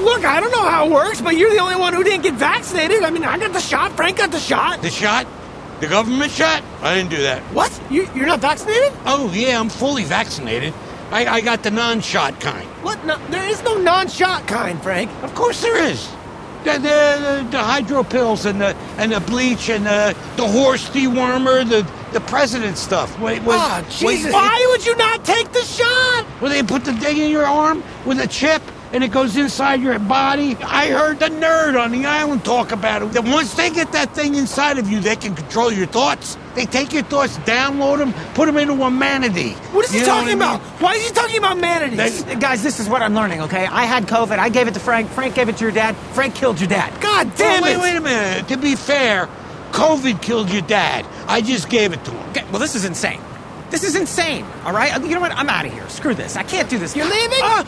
Look, I don't know how it works, but you're the only one who didn't get vaccinated. I mean, I got the shot. Frank got the shot. The shot? The government shot? I didn't do that. What? You, you're not vaccinated? Oh, yeah, I'm fully vaccinated. I, I got the non-shot kind. What? No, there is no non-shot kind, Frank. Of course there is. The, the, the, the hydro pills and the and the bleach and the, the horse dewormer, the the president stuff. Wait, wait, Ah, wait, Why would you not take the shot? Well, they put the thing in your arm with a chip and it goes inside your body. I heard the nerd on the island talk about it. That once they get that thing inside of you, they can control your thoughts. They take your thoughts, download them, put them into a manatee. What is he You know talking what I about? mean? Why is he talking about manatees? They- Guys, this is what I'm learning, okay? I had COVID. I gave it to Frank. Frank gave it to your dad. Frank killed your dad. God damn Well, it! wait, wait a minute. To be fair, COVID killed your dad. I just gave it to him. Okay, well, this is insane. This is insane, all right? You know what? I'm out of here. Screw this. I can't do this. You're leaving? Okay. Ah!